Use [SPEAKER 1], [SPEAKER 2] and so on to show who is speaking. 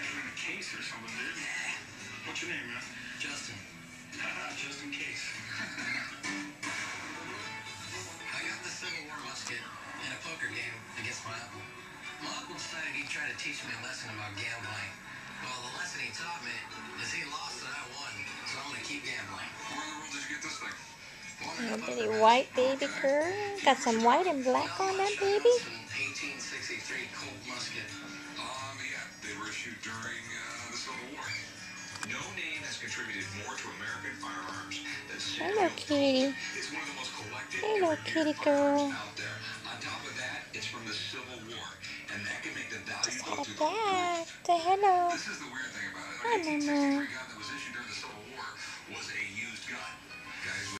[SPEAKER 1] a case or something, dude. What's your name, man?
[SPEAKER 2] Ah,
[SPEAKER 1] Justin. Case.
[SPEAKER 2] I got the Civil War musket in a poker game against my uncle. My uncle decided he'd try to teach me a lesson about gambling. Well, the lesson he taught me is he lost and I won, so I'm gonna keep gambling.
[SPEAKER 3] Where in the world did you get this thing?
[SPEAKER 2] White
[SPEAKER 4] baby girl. Got some white and black on that baby.
[SPEAKER 2] 1863 Colt musket.
[SPEAKER 3] Um, yeah, during uh, the Civil War. No name has contributed more to American firearms than Hello, Samuel kitty. It's one of the most collected Hello, kitty girl. out there. On top of that, it's from the Civil War, and that can make the value Just go through the roof.
[SPEAKER 4] Say hello.
[SPEAKER 3] This is the weird thing about it. Hi, Mama. 1863 gun that was issued during the Civil War was a used gun. Guys